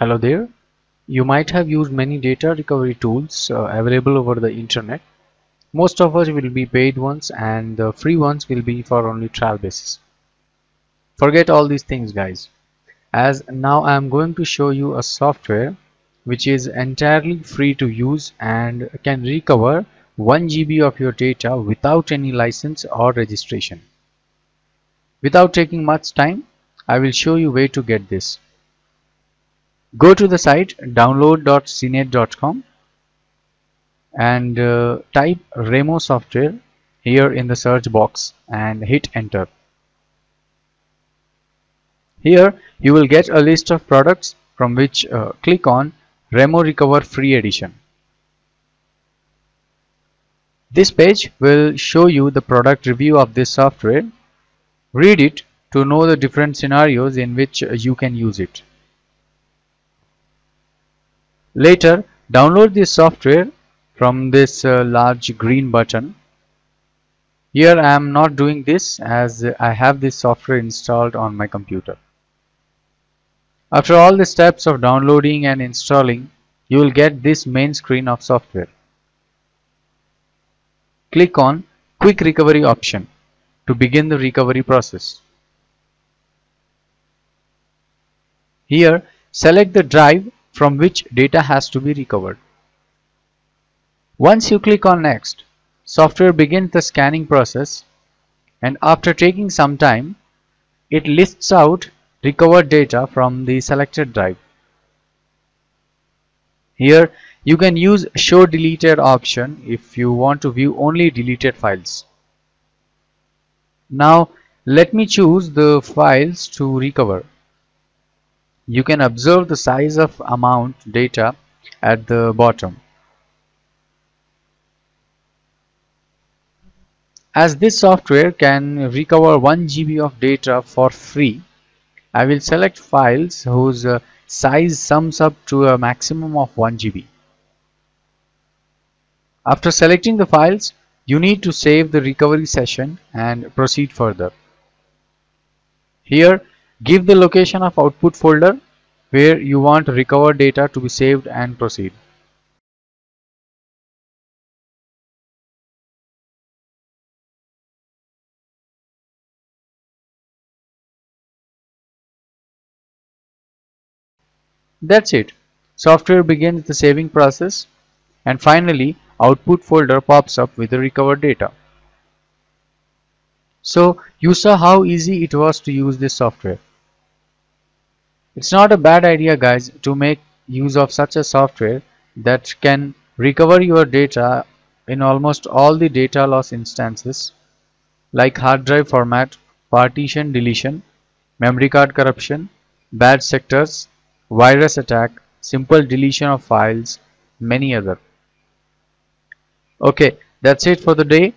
Hello there. You might have used many data recovery tools uh, available over the internet. Most of us will be paid ones and the free ones will be for only trial basis. Forget all these things guys. As now I am going to show you a software which is entirely free to use and can recover 1 GB of your data without any license or registration. Without taking much time, I will show you where to get this. Go to the site download.cnet.com and uh, type Remo software here in the search box and hit enter. Here you will get a list of products from which uh, click on Remo Recover Free Edition. This page will show you the product review of this software. Read it to know the different scenarios in which you can use it. Later, download this software from this uh, large green button. Here I am not doing this as I have this software installed on my computer. After all the steps of downloading and installing, you will get this main screen of software click on Quick Recovery option to begin the recovery process. Here, select the drive from which data has to be recovered. Once you click on Next, software begins the scanning process and after taking some time, it lists out recovered data from the selected drive. Here you can use show deleted option if you want to view only deleted files. Now let me choose the files to recover. You can observe the size of amount data at the bottom. As this software can recover 1 GB of data for free, I will select files whose uh, size sums up to a maximum of 1 GB. After selecting the files, you need to save the recovery session and proceed further. Here, give the location of output folder where you want recovered data to be saved and proceed. That's it. Software begins the saving process and finally output folder pops up with the recovered data. So you saw how easy it was to use this software. It's not a bad idea guys to make use of such a software that can recover your data in almost all the data loss instances like hard drive format, partition deletion, memory card corruption, bad sectors, virus attack, simple deletion of files, many other. Okay, that's it for the day.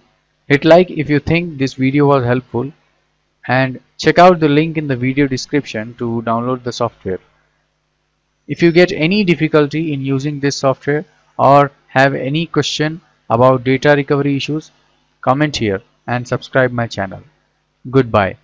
Hit like if you think this video was helpful and check out the link in the video description to download the software. If you get any difficulty in using this software or have any question about data recovery issues, comment here and subscribe my channel. Goodbye.